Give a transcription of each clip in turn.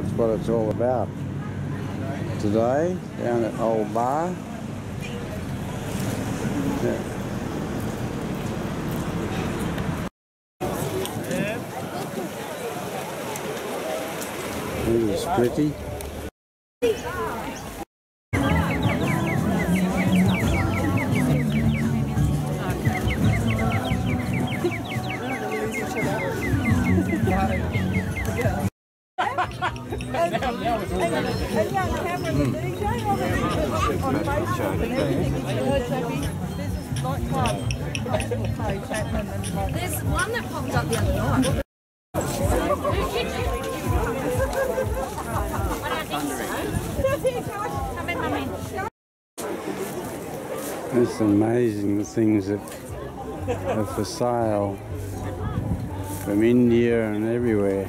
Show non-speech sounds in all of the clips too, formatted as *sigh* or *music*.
that's what it's all about. Today, down at Old Bar. Yeah. Is pretty. There's one that popped up the other night. It's amazing the things that are for sale from India and everywhere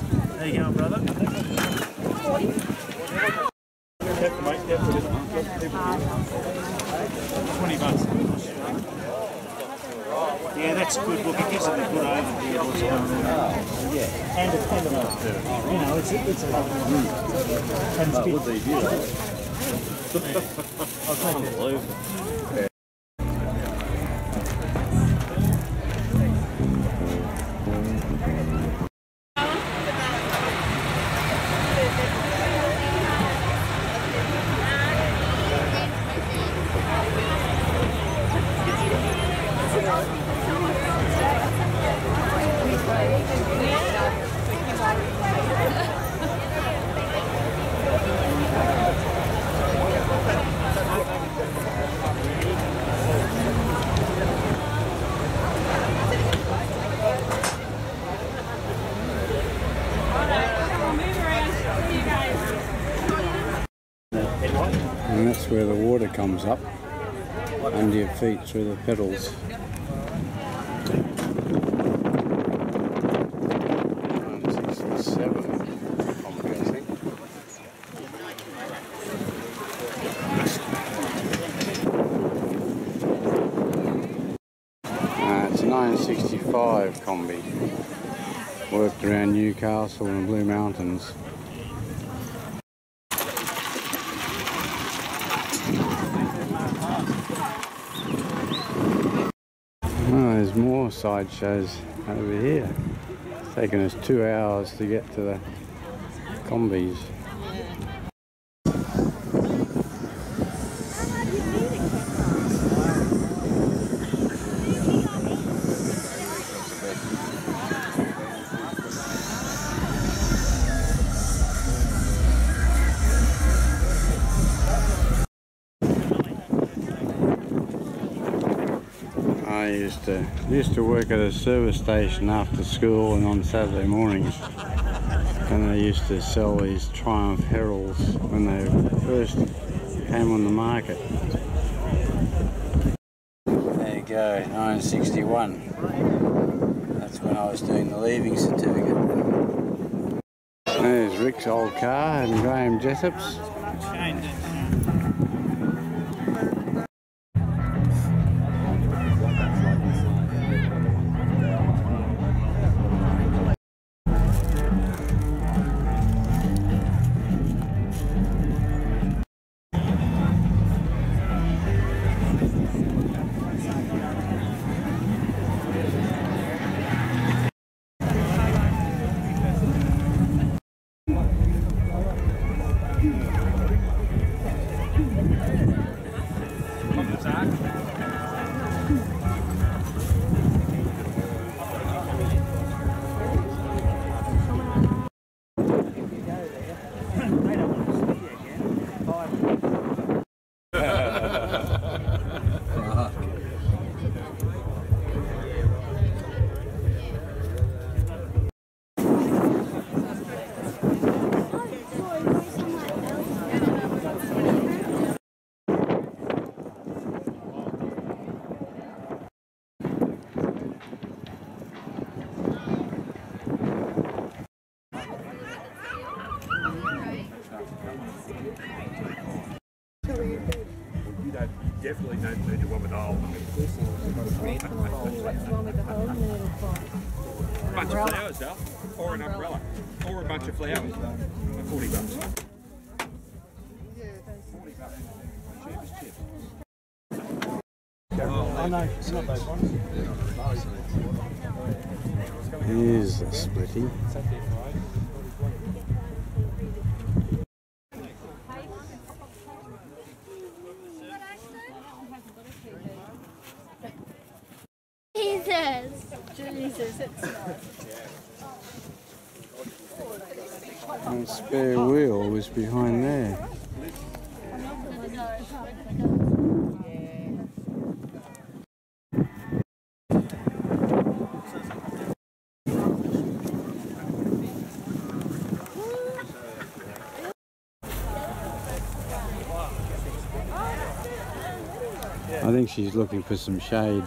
How you going, brother? Careful, mate. Careful. Twenty bucks. Yeah, that's a good. Look, it gives it a good overview of what's going on. Yeah. And a, and a, you know, it's a, it's a lovely one. And it's big. *laughs* I'll comes up under your feet through the pedals. Uh, it's 965 Kombi. Worked around Newcastle and Blue Mountains. Oh, there's more side shows over here. It's taken us two hours to get to the Kombis. I used to used to work at a service station after school and on Saturday mornings. And they used to sell these Triumph Heralds when they first came on the market. There you go, 1961. That's when I was doing the leaving certificate. There's Rick's old car and Graham Jessop's. Definitely don't need the one with the hole. A bunch of flowers, Dal, or an umbrella, or a bunch of flowers for 40 bucks. Oh, I know, it's not those ones. Here's a splitty. That spare wheel was behind there. I think she's looking for some shade.